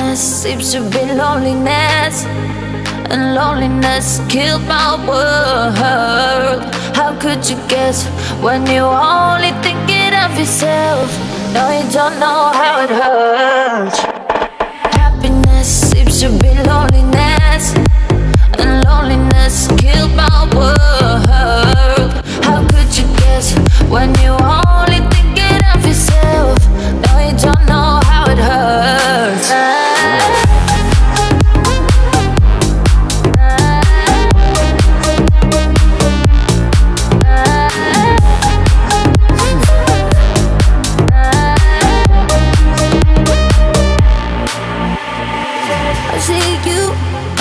Happiness seems to be loneliness, and loneliness killed my world. How could you guess when you're only thinking of yourself? No, you don't know how it hurts. Happiness seems to be loneliness, and loneliness killed my world. How could you guess when you're you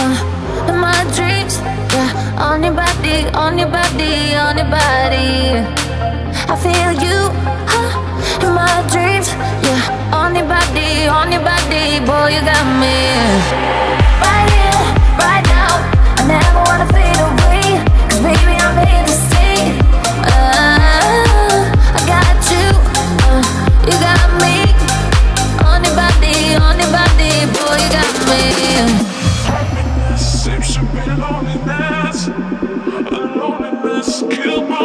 uh, in my dreams. Yeah, on your body, on your body, on your body. I feel you and loneliness killed my